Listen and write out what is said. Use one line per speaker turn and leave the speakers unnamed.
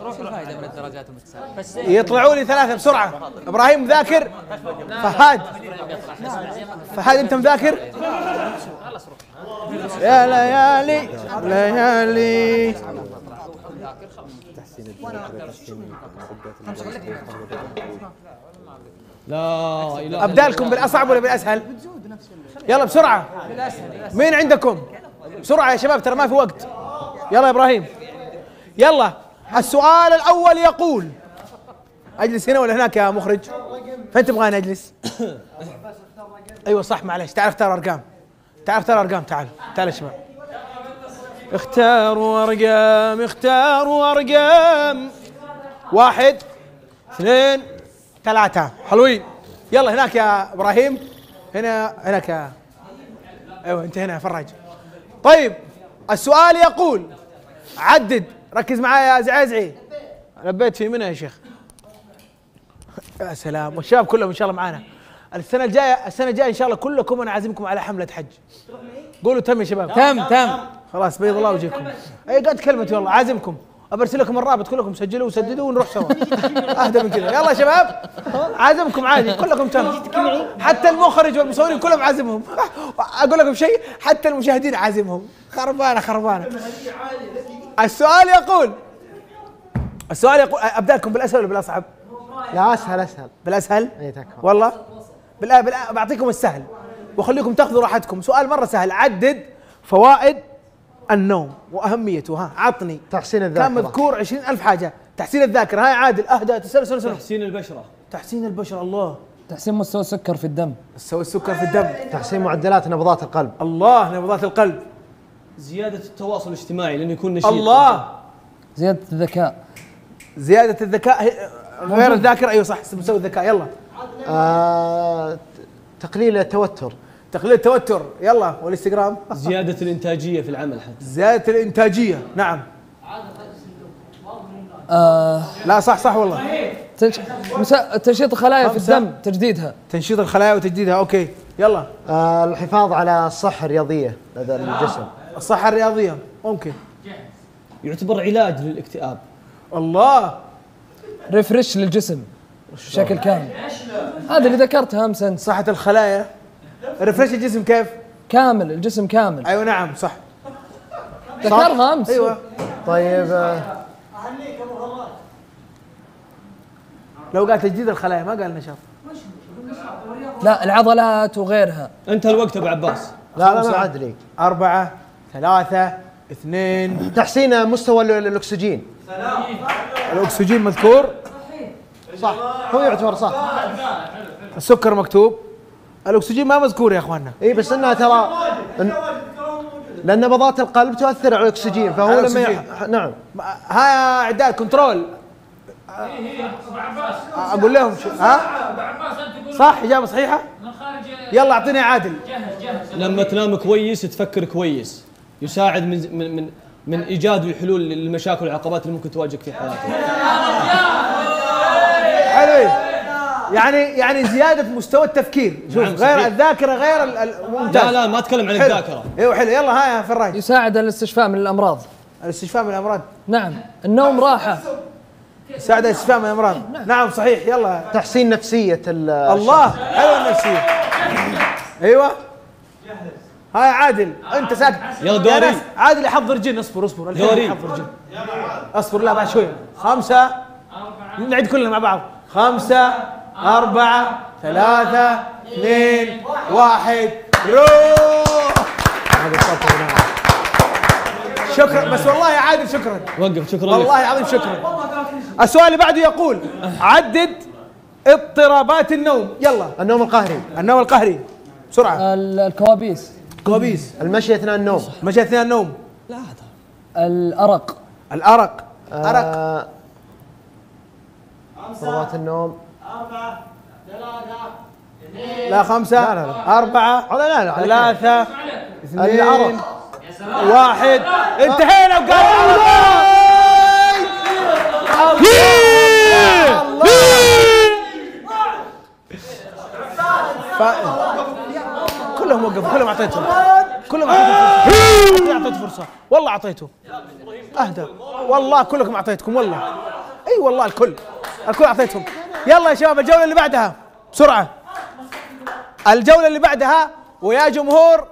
الفائدة من الدرجات المتساوية؟
يطلعوا لي ثلاثة بسرعة. إبراهيم مذاكر فهد. فهد أنت مذاكر؟ يا ليالي ليالي.
لا إله
ابدا لكم بالأصعب ولا بالأسهل؟ يلا بسرعة. مين عندكم؟ بسرعة يا شباب ترى ما في وقت. يلا يا إبراهيم. يلا السؤال الأول يقول أجلس هنا ولا هناك يا مخرج؟ فين تبغاني أجلس؟ أيوه صح معلش تعال اختار أرقام. تعال اختار أرقام تعال. تعال يا شباب اختاروا أرقام اختاروا أرقام. واحد اثنين ثلاثة. حلوين. يلا هناك يا إبراهيم. هنا هناك يا أيوه انت هنا يا فراج. طيب السؤال يقول عدد ركز معايا يا زعزعي. لبيت في منى يا شيخ. يا سلام والشباب كلهم إن شاء الله معانا. السنة الجايه السنة الجاية إن شاء الله كلكم أنا عازمكم على حملة حج. قولوا تم يا شباب.
تم تم.
خلاص بيض الله وجهكم. اي قد كلمتي والله عازمكم ابرسل لكم الرابط كلكم سجلوا وسددوا ونروح سوا. أهدى من كذا. يلا يا شباب عازمكم عادي كلكم تم حتى المخرج والمصورين كلهم عازمهم. أقول لكم شيء حتى المشاهدين عازمهم. خربانة خربانة. السؤال يقول السؤال يقول أبدأ لكم بالأسهل ولا بالأصعب؟
لا أسهل أسهل.
بالأسهل؟
اي تكفى.
والله؟ بالآ بالآ بعطيكم السهل. واخليكم تاخذوا راحتكم. سؤال مرة سهل. عدد فوائد النوم وأهميته ها عطني.
تحسين
كان
الذاكره
مذكور عشرين ألف حاجة. تحسين الذاكرة هاي عادل أهدى تسلسل سلسل
تحسين البشرة.
تحسين البشرة الله.
تحسين مستوى السكر في الدم.
سوى السكر في الدم.
تحسين معدلات نبضات القلب.
الله نبضات القلب.
زيادة التواصل الاجتماعي لأنه يكون نشيط.
الله.
زيادة الذكاء.
زيادة الذكاء غير الذاكرة أيوة صح مسوي الذكاء يلا.
آه تقليل التوتر.
تقليل التوتر. يلا والإنستغرام.
زيادة الإنتاجية في العمل حتى.
زيادة الإنتاجية. نعم.
آه.
لا صح صح والله.
تنش... مسا... تنشيط الخلايا في. الدم تجديدها.
تنشيط الخلايا وتجديدها. okay يلا.
آه الحفاظ على الصحة الرياضية لدى الجسم.
الصحة الرياضية. ممكن.
يعتبر علاج للاكتئاب.
الله.
refresh للجسم بشكل كامل. هذا اللي ذكرتها أمس
صحة الخلايا. refresh الجسم كيف؟
كامل الجسم كامل.
أيوة نعم صح.
ذكرها أمس.
أيوة.
طيب آه.
لو قال تجديد الخلايا ما قال نشاط.
لا العضلات وغيرها.
انتهى الوقت أبو عباس.
لا لا لي
أربعة ثلاثة اثنين.
تحسين مستوى ال- الأكسجين.
الأكسجين مذكور؟
صح. هو يعتبر صح.
السكر مكتوب؟ الأكسجين ما مذكور يا أخواننا.
اي بس إنها ترى إن لأن نبضات القلب تؤثر على الأكسجين فهو
على
لما. يح... نعم.
ها اعداد كنترول. أقول لهم شو ها؟ صح إجابة صحيحة؟ يلا أعطيني عادل.
لما تنام كويس تفكر كويس. يساعد من من من, من إيجاد الحلول للمشاكل والعقبات اللي ممكن تواجهك في حياتك.
يعني يعني زيادة مستوى التفكير. شوف
نعم،
غير. الذاكرة غير ال- ال- ممتاز
لا لا ما اتكلم عن. الذاكرة.
أيوه حلو. يلا ها يا فراج
يساعد على الاستشفاء من الأمراض.
الاستشفاء من الأمراض.
نعم. النوم راحة.
يساعد على الاستشفاء من الأمراض. نعم. صحيح. يلا.
تحسين نفسية ال-
الله. حلو النفسية. أيوه. هاي عادل أنت ساكت.
يلا
يا
دوري.
عادل يحضر جن اصبر اصبر. الحين
دوري.
يحضر جن اصبر لا بعد شوية خمسة. نعد كلنا مع بعض. خمسة. أربعة ثلاثة اثنين واحد. روح! شكرا بس والله يا عادل شكرا.
وقف شكرا.
والله العظيم شكرا. السؤال اللي بعده يقول عدد اضطرابات النوم. يلا.
النوم القهري.
النوم القهري. بسرعة.
ال- الكوابيس.
كوابيس
المشي أثناء النوم.
مشي أثناء النوم.
الأرق.
الأرق. أرق.
آه، اضطرابات النوم.
لا خمسة.
لا، لا، لا.
أربعة.
لا، لا، لا،
ثلاثة. اثنين. واحد. انتهينا. كلهم وقفوا. كلهم أعطيتهم. كلهم أعطيتهم فرصة. اعطيته فرصة. والله اعطيته أهدى. والله كلكم أعطيتكم والله. إي والله الكل. الكل أعطيتهم. يلا يا شباب الجولة اللي بعدها بسرعة. الجولة اللي بعدها ويا جمهور